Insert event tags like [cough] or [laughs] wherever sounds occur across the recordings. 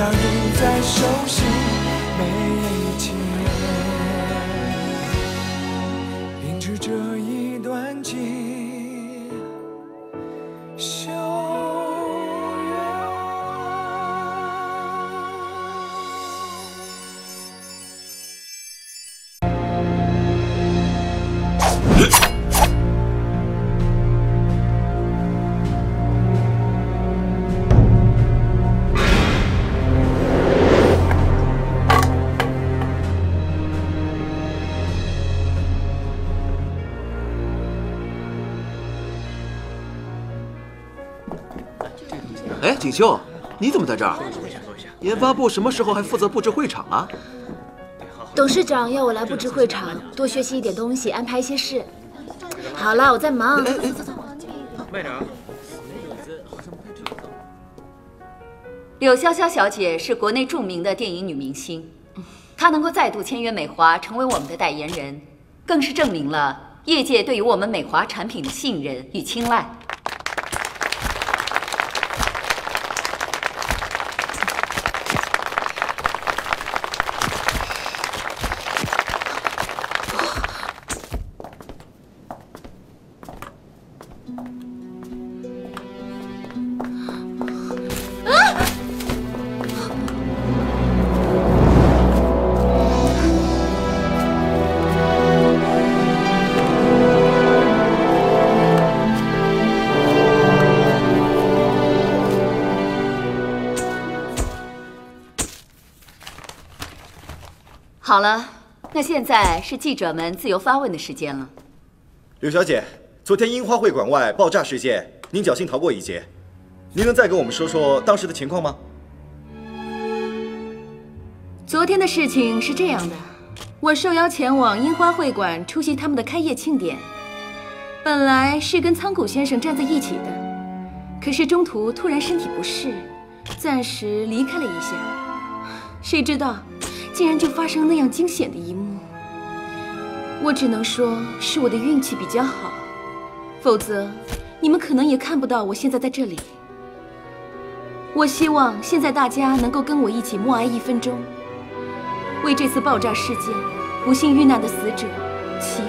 加入在手心。锦绣，你怎么在这儿？研发部什么时候还负责布置会场啊？董事长要我来布置会场，多学习一点东西，安排一些事。好了，我在忙。哎慢点啊！柳潇潇小姐是国内著名的电影女明星，她能够再度签约美华，成为我们的代言人，更是证明了业界对于我们美华产品的信任与青睐。那现在是记者们自由发问的时间了。柳小姐，昨天樱花会馆外爆炸事件，您侥幸逃过一劫，您能再跟我们说说当时的情况吗？昨天的事情是这样的，我受邀前往樱花会馆出席他们的开业庆典，本来是跟仓谷先生站在一起的，可是中途突然身体不适，暂时离开了一下，谁知道竟然就发生那样惊险的一幕。我只能说是我的运气比较好，否则你们可能也看不到我现在在这里。我希望现在大家能够跟我一起默哀一分钟，为这次爆炸事件不幸遇难的死者祈。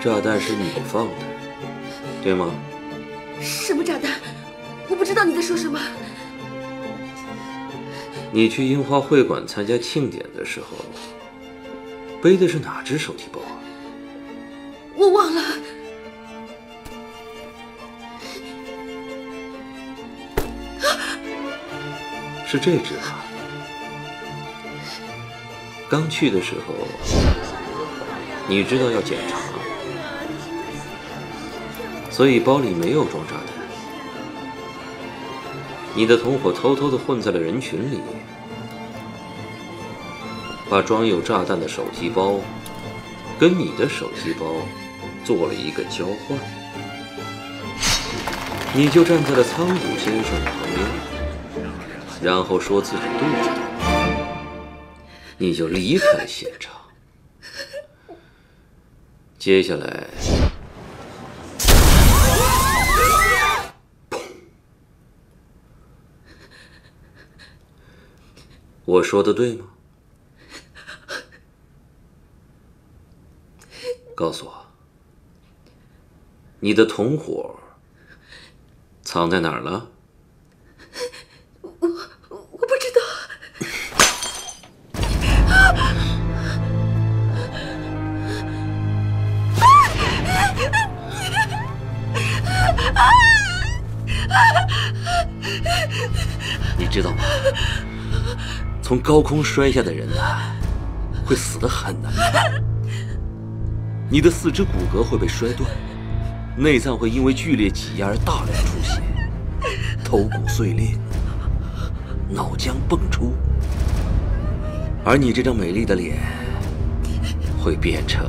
炸弹是你放的，对吗？什么炸弹？我不知道你在说什么。你去樱花会馆参加庆典的时候，背的是哪只手提包啊？我忘了。是这只吧？刚去的时候，你知道要检查。所以包里没有装炸弹。你的同伙偷偷的混在了人群里，把装有炸弹的手提包跟你的手提包做了一个交换。你就站在了仓谷先生旁边，然后说自己肚子疼，你就离开了现场。接下来，我说的对吗？告诉我，你的同伙藏在哪儿了？我我不知道。你知道吗？从高空摔下的人啊，会死得很难看。你的四肢骨骼会被摔断，内脏会因为剧烈挤压而大量出血，头骨碎裂，脑浆迸出，而你这张美丽的脸会变成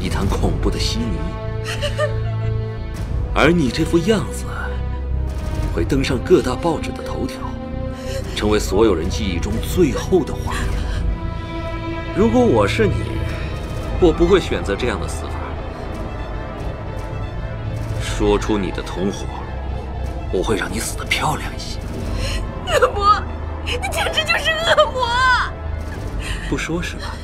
一滩恐怖的稀泥，而你这副样子会登上各大报纸的头条，成为所有人记忆中最后的画面。如果我是你，我不会选择这样的死法。说出你的同伙，我会让你死得漂亮一些。恶魔，你简直就是恶魔！不说是吧？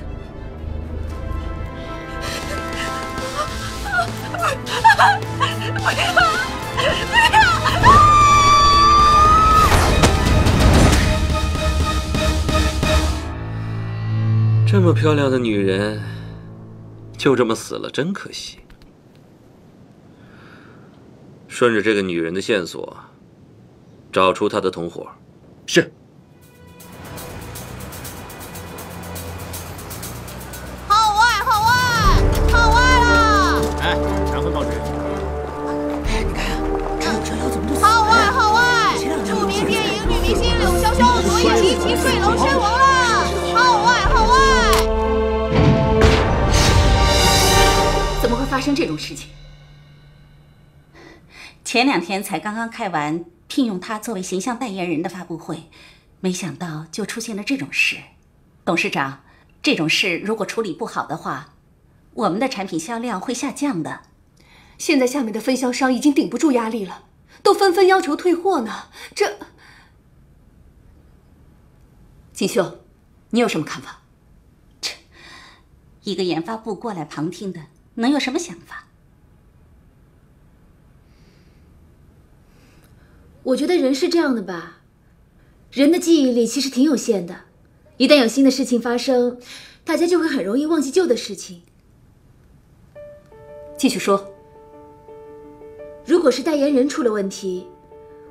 这么漂亮的女人，就这么死了，真可惜。顺着这个女人的线索，找出她的同伙。是。生这种事情？前两天才刚刚开完聘用他作为形象代言人的发布会，没想到就出现了这种事。董事长，这种事如果处理不好的话，我们的产品销量会下降的。现在下面的分销商已经顶不住压力了，都纷纷要求退货呢。这，锦绣，你有什么看法？这 [laughs] 一个研发部过来旁听的，能有什么想法？我觉得人是这样的吧，人的记忆力其实挺有限的，一旦有新的事情发生，大家就会很容易忘记旧的事情。继续说。如果是代言人出了问题，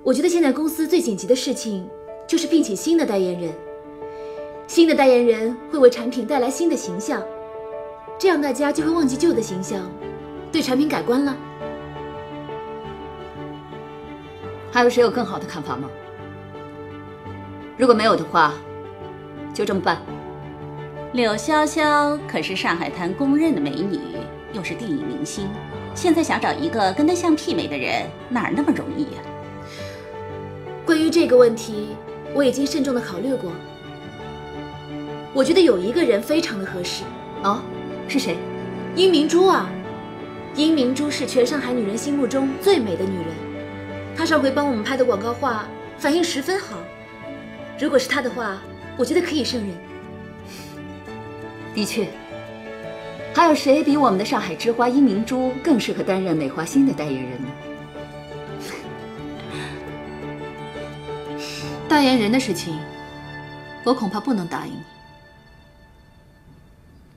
我觉得现在公司最紧急的事情就是聘请新的代言人。新的代言人会为产品带来新的形象，这样大家就会忘记旧的形象，对产品改观了。还有谁有更好的看法吗？如果没有的话，就这么办。柳潇潇可是上海滩公认的美女，又是电影明星，现在想找一个跟她相媲美的人，哪儿那么容易呀、关于这个问题，我已经慎重的考虑过。我觉得有一个人非常的合适。哦，是谁？殷明珠啊！殷明珠是全上海女人心目中最美的女人。她上回帮我们拍的广告画反应十分好，如果是她的话，我觉得可以胜任。的确，还有谁比我们的上海之花殷明珠更适合担任美华新的代言人呢？[laughs] 代言人的事情，我恐怕不能答应你。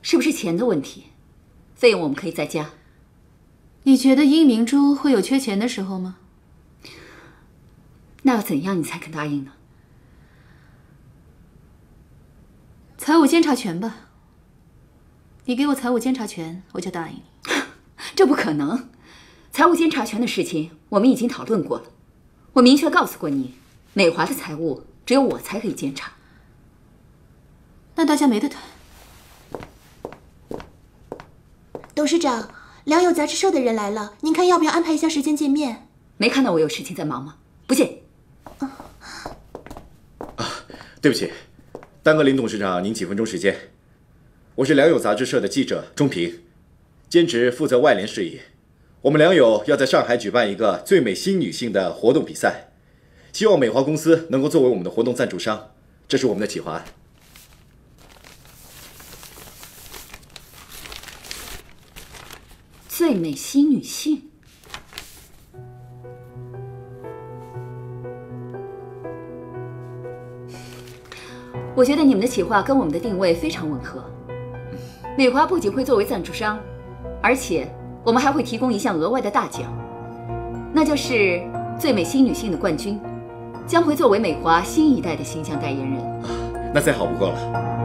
是不是钱的问题？费用我们可以再加。你觉得殷明珠会有缺钱的时候吗？那要怎样你才肯答应呢？财务监察权吧。你给我财务监察权，我就答应你。这不可能。财务监察权的事情我们已经讨论过了，我明确告诉过你，美华的财务只有我才可以监察。那大家没得谈。董事长，良友杂志社的人来了，您看要不要安排一下时间见面？没看到我有事情在忙吗？不见。对不起，耽搁林董事长您几分钟时间。我是良友杂志社的记者钟平，兼职负责外联事宜。我们良友要在上海举办一个最美新女性的活动比赛，希望美华公司能够作为我们的活动赞助商，这是我们的企划案。最美新女性。我觉得你们的企划跟我们的定位非常吻合。美华不仅会作为赞助商，而且我们还会提供一项额外的大奖，那就是最美新女性的冠军，将会作为美华新一代的形象代言人。那再好不过了。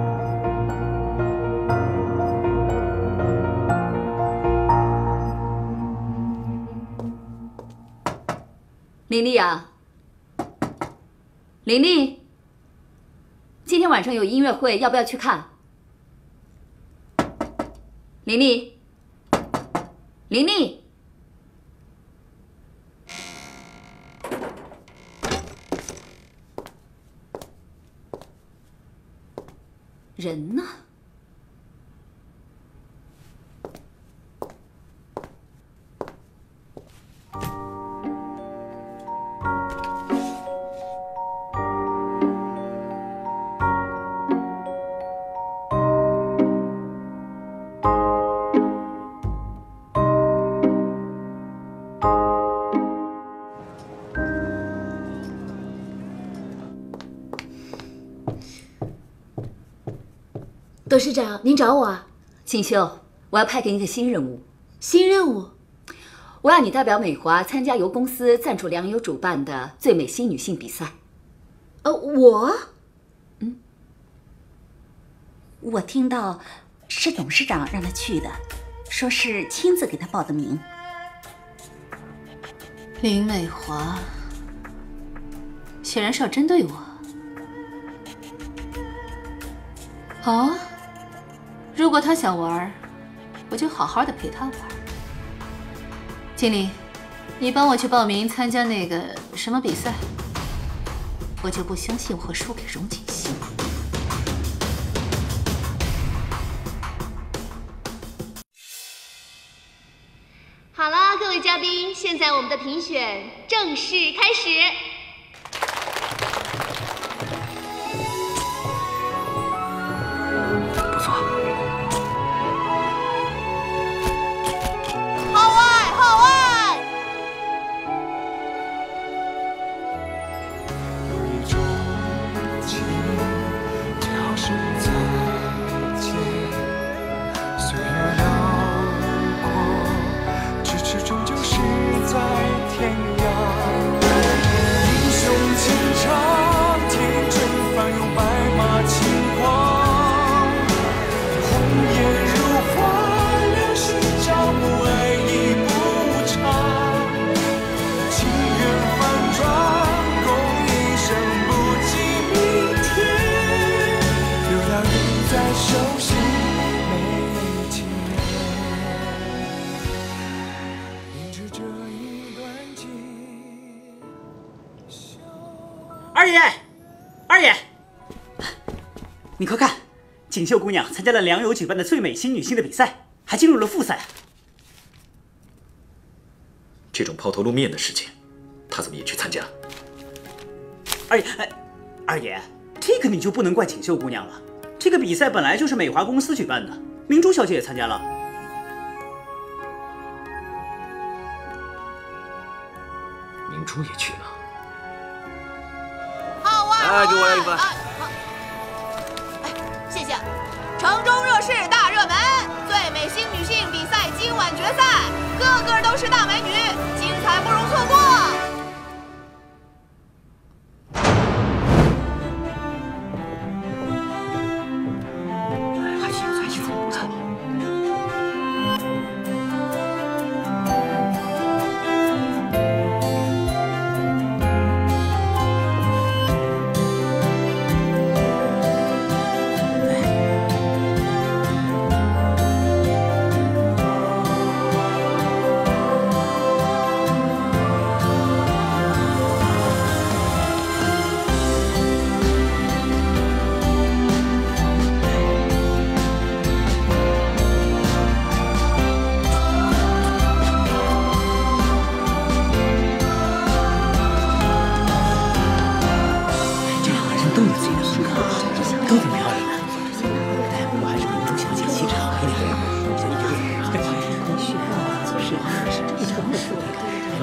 林丽啊，林丽，今天晚上有音乐会，要不要去看？林丽，林丽，人呢？董事长，您找我啊？锦绣，我要派给你个新任务。新任务？我要你代表美华参加由公司赞助良友主办的最美新女性比赛。呃，我？嗯，我听到是董事长让他去的，说是亲自给他报的名。林美华，显然是要针对我。好啊，如果他想玩，我就好好的陪他玩。经理，你帮我去报名参加那个什么比赛。我就不相信我会输给荣锦熙。好了，各位嘉宾，现在我们的评选正式开始。锦绣姑娘参加了良友举办的最美新女性的比赛，还进入了复赛。这种抛头露面的事情，她怎么也去参加？二爷，哎，二爷，这个你就不能怪锦绣姑娘了。这个比赛本来就是美华公司举办的，明珠小姐也参加了。明珠也去了。好啊！哎，给我来一份。哎，谢谢。城中热事大热门，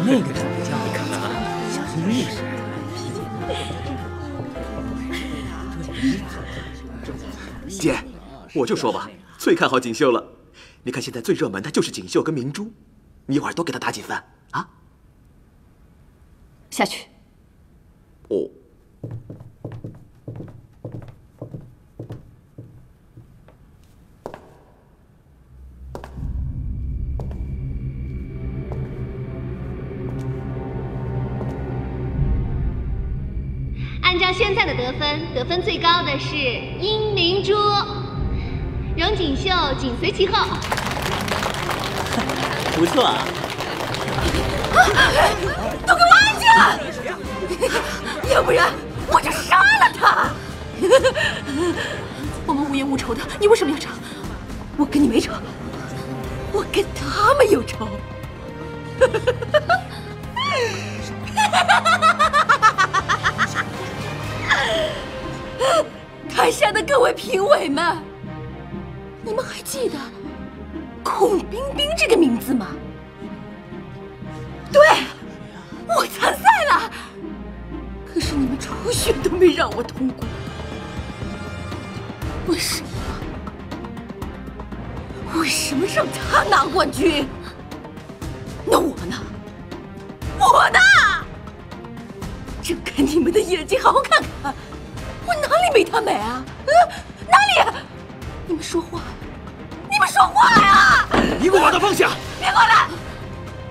那个长分叫你看看啊小心点意思姐我就说吧最看好锦绣了。你看现在最热门的就是锦绣跟明珠你一会儿多给他打几分啊？下去。哦。按照现在的得分，得分最高的是殷明珠，荣锦绣紧随其后。[laughs] 不错啊！[laughs] 都给我安静！[laughs] 要不然我就杀了他！我们无冤无仇的，你为什么要吵？我跟你没仇，我跟他们有仇。评委们，你们还记得孔冰冰这个名字吗？对，我参赛了，可是你们初选都没让我通过，为什么？为什么让他拿冠军？那我呢？我呢？睁开你们的眼睛，好好看看，我哪里没他美啊？嗯，哪里？你们说话，你们说话呀！你给我把他放下！别过来！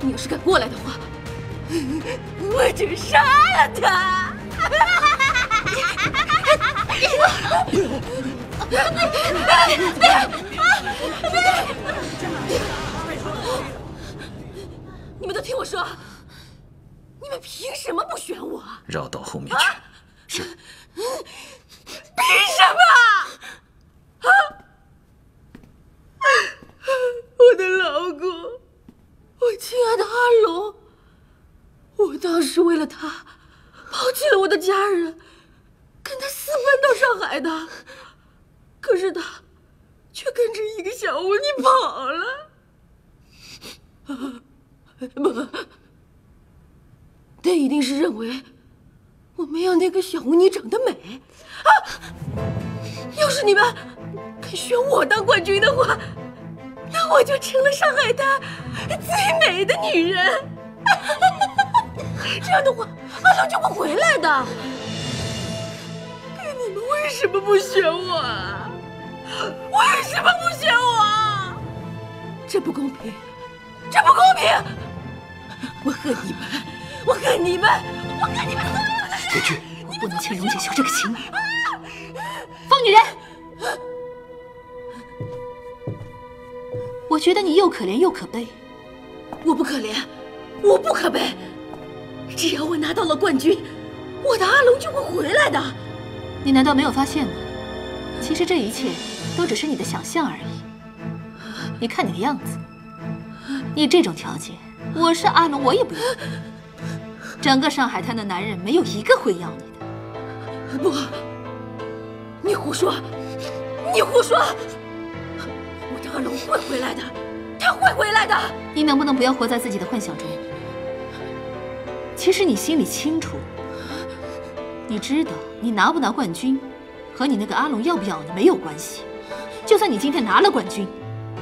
你要是敢过来的话，[laughs] 我就杀了他！你们都听我说，你们凭什么不选我？绕到后面去。是。凭什么？啊！我的老公，我亲爱的阿龙，我当时为了他，抛弃了我的家人，跟他私奔到上海的，可是他却跟着一个小巫女跑了。不，他一定是认为我没有那个小巫女长得美啊！要是你们肯选我当冠军的话，那我就成了上海滩最美的女人。[laughs] 这样的话，阿龙就会回来的。可你们为什么不选我啊？为什么不选我？这不公平！这不公平！我恨你们！我恨你们！我恨你们所有的人！别去！你不能欠荣锦绣这个情。我觉得你又可怜又可悲。我不可怜，我不可悲。只要我拿到了冠军，我的阿龙就会回来的。你难道没有发现吗？其实这一切都只是你的想象而已。你看你的样子，你这种条件，我是阿龙，我也不要。整个上海滩的男人没有一个会要你的。不，你胡说，你胡说！阿龙会回来的，他会回来的。你能不能不要活在自己的幻想中？其实你心里清楚，你知道你拿不拿冠军，和你那个阿龙要不要你没有关系。就算你今天拿了冠军，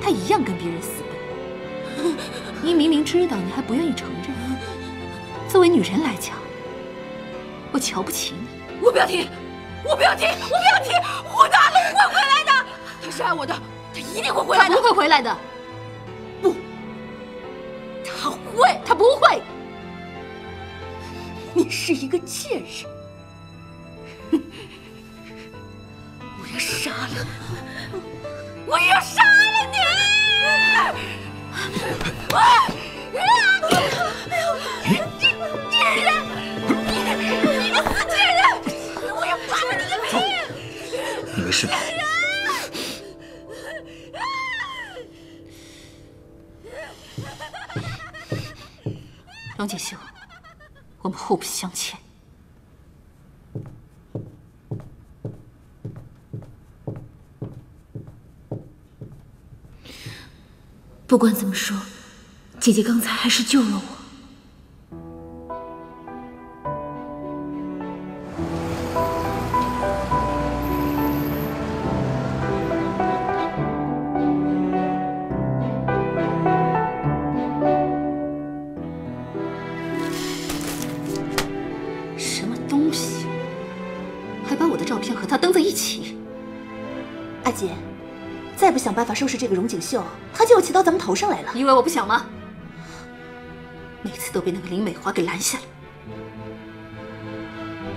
他一样跟别人私奔。你明明知道，你还不愿意承认。作为女人来讲，我瞧不起你。我不要听，我不要听，我不要听！我的阿龙会回来的，他是爱我的，他一定会回来的。他不会回来的。不，他会，他不会。你是一个贱人！我要杀了你！我要杀了你！荣锦绣。我们互不相欠。不管怎么说，姐姐刚才还是救了我。的照片和他登在一起。阿姐再不想办法收拾这个荣景秀他就要骑到咱们头上来了。你以为我不想吗？每次都被那个林美华给拦下了。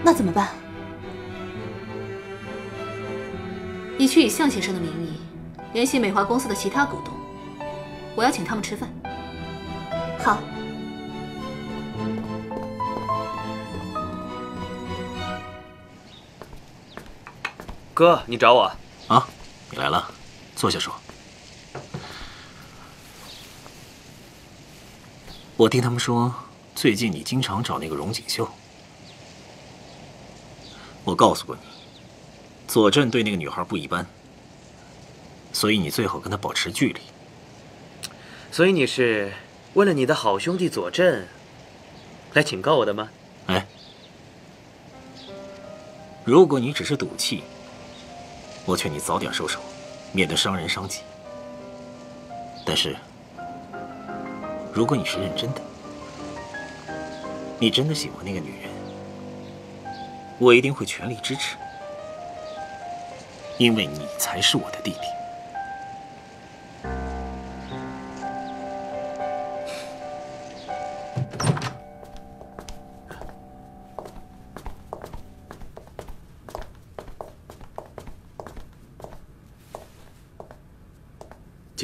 那怎么办？你去以向先生的名义联系美华公司的其他股东我要请他们吃饭。好。哥，你找我啊？你来了，坐下说。我听他们说，最近你经常找那个荣锦绣。我告诉过你，左镇对那个女孩不一般，所以你最好跟她保持距离。所以你是为了你的好兄弟左镇来警告我的吗？哎，如果你只是赌气，我劝你早点收手，免得伤人伤己。但是，如果你是认真的，你真的喜欢那个女人，我一定会全力支持，因为你才是我的弟弟。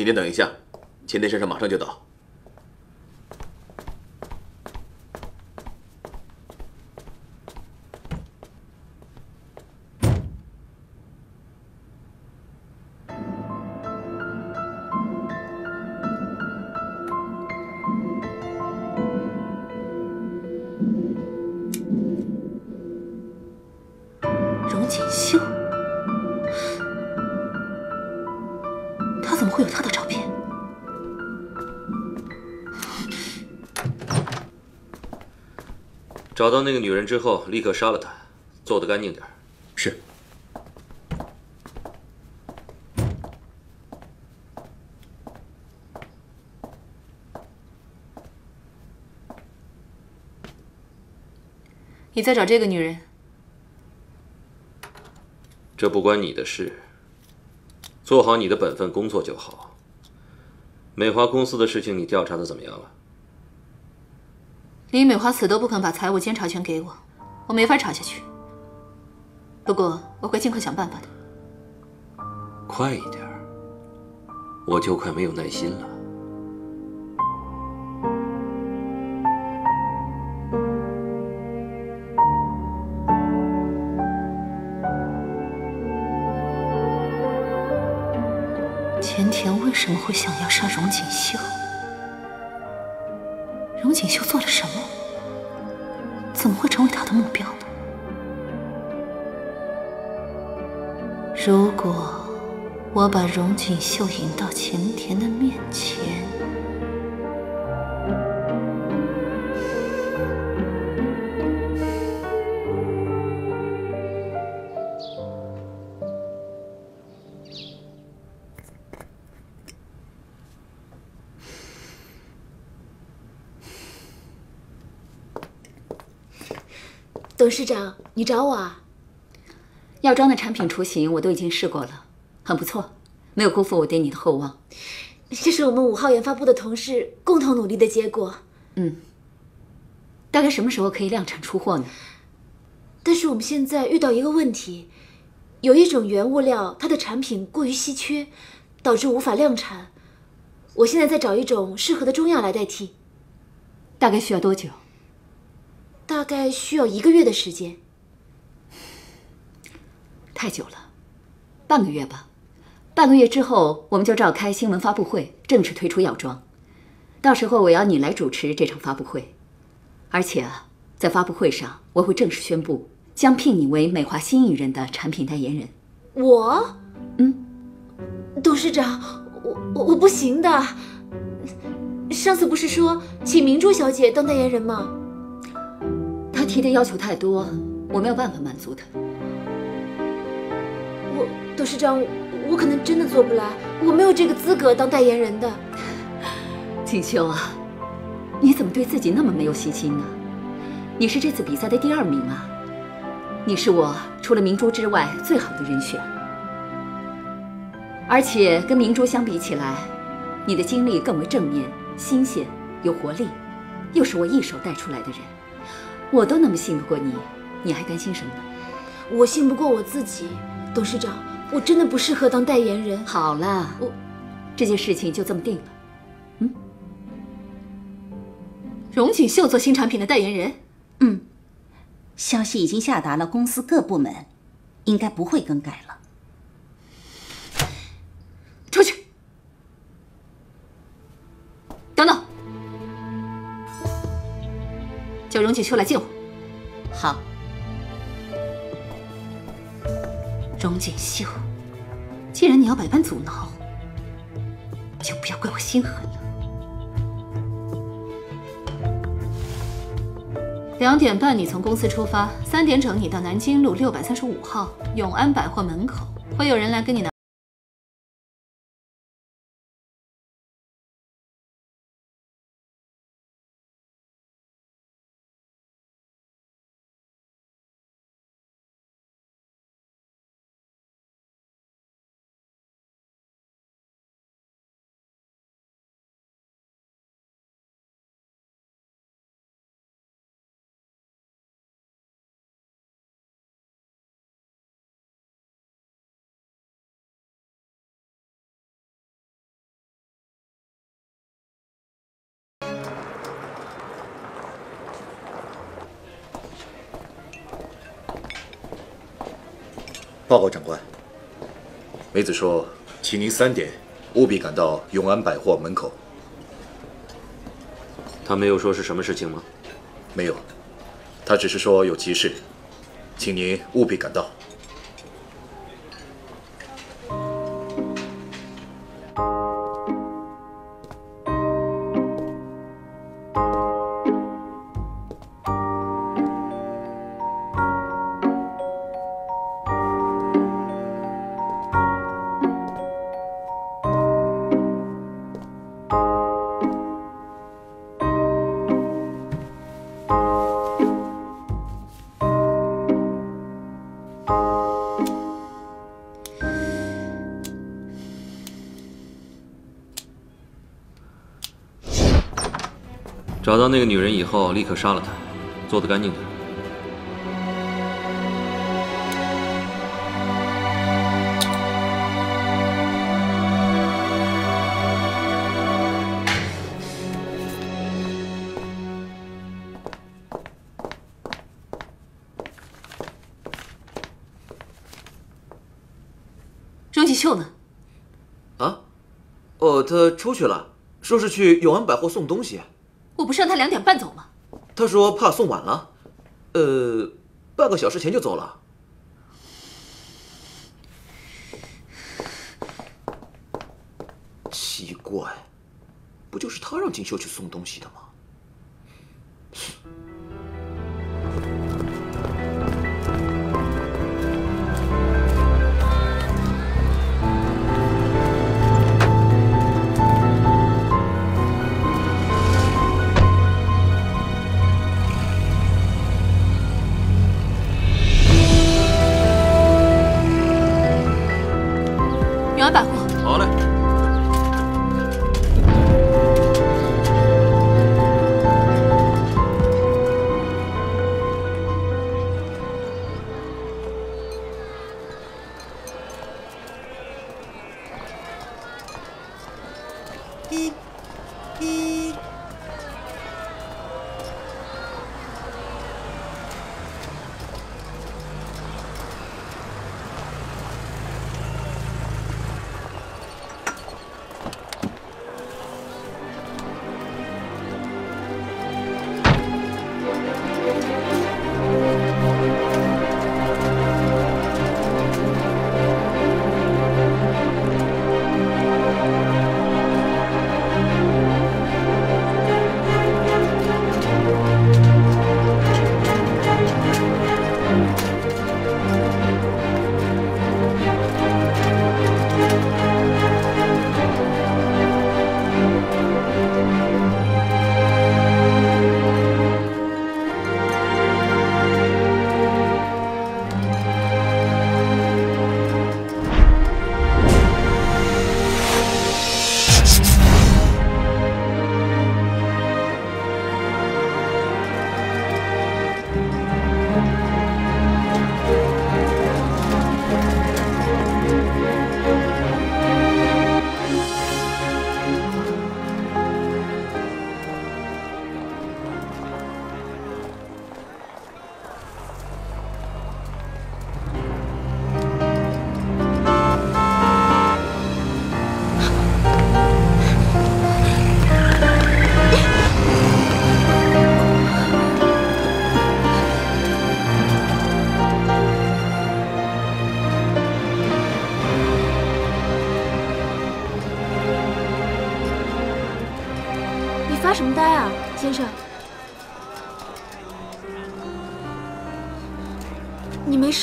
请您等一下，钱田先生马上就到。怎么会有他的照片？找到那个女人之后，立刻杀了她，做得干净点。是。你在找这个女人？这不关你的事，做好你的本分工作就好。美华公司的事情你调查的怎么样了？林美华死都不肯把财务监察权给我，我没法查下去。不过我会尽快想办法的。快一点，我就快没有耐心了。会想要杀荣锦绣？荣锦绣做了什么？怎么会成为他的目标呢？如果我把荣锦绣引到前田的面前，董事长，你找我啊？药妆的产品雏形我都已经试过了，很不错，没有辜负我对你的厚望。这是我们五号研发部的同事共同努力的结果。嗯，大概什么时候可以量产出货呢？但是我们现在遇到一个问题，有一种原物料它的产品过于稀缺，导致无法量产。我现在在找一种适合的中药来代替。大概需要多久？大概需要一个月的时间。太久了，半个月吧。半个月之后，我们就召开新闻发布会，正式推出药妆。到时候我要你来主持这场发布会，而且啊，在发布会上我会正式宣布，将聘你为美华新一任的产品代言人。我，嗯，董事长，我我我不行的。上次不是说请明珠小姐当代言人吗？她提的要求太多，我没有办法满足他。我董事长，我可能真的做不来，我没有这个资格当代言人的。[laughs] 锦秋啊，你怎么对自己那么没有信心呢？你是这次比赛的第二名啊，你是我除了明珠之外最好的人选。而且跟明珠相比起来，你的经历更为正面、新鲜、有活力，又是我一手带出来的人，我都那么信不过你，你还担心什么呢？我信不过我自己，董事长，我真的不适合当代言人。好了，我这件事情就这么定了。嗯荣锦绣做新产品的代言人，嗯，消息已经下达了公司各部门，应该不会更改了。叫荣锦绣来见我。好。荣锦绣，既然你要百般阻挠，就不要怪我心狠了。两点半你从公司出发，三点整你到南京路六百三十五号永安百货门口，会有人来跟你拿。报告长官，梅子说，请您三点务必赶到永安百货门口。他没有说是什么事情吗？没有，他只是说有急事，请您务必赶到。找到那个女人以后，立刻杀了她，做得干净点。荣锦秀呢？啊？哦，他出去了，说是去永安百货送东西。两点半走吗？他说怕送晚了，呃，半个小时前就走了。奇怪，不就是他让锦绣去送东西的吗？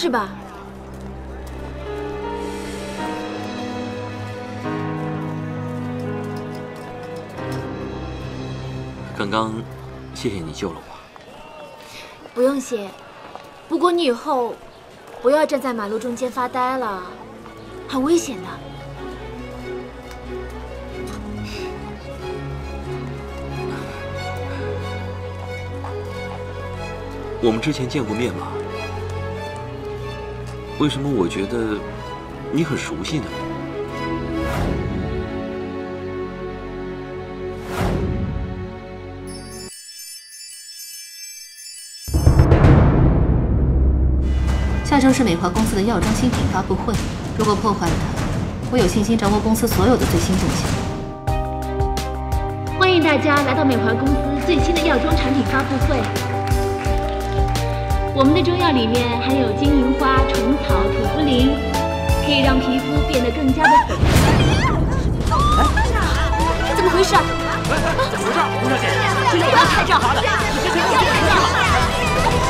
你没事吧？刚刚，谢谢你救了我。不用谢，不过你以后不要站在马路中间发呆了，很危险的。我们之前见过面吗？为什么我觉得你很熟悉呢？下周是美华公司的药妆新品发布会，如果破坏了它，我有信心掌握公司所有的最新动向。欢迎大家来到美华公司最新的药妆产品发布会。我们的中药里面含有金银花、虫草、土茯苓，可以让皮肤变得更加的粉怎么回事？怎么回事？吴小姐，不要开仗！你先听我说。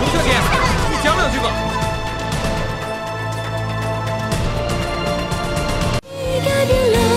吴小姐，你讲两句吧。改变了世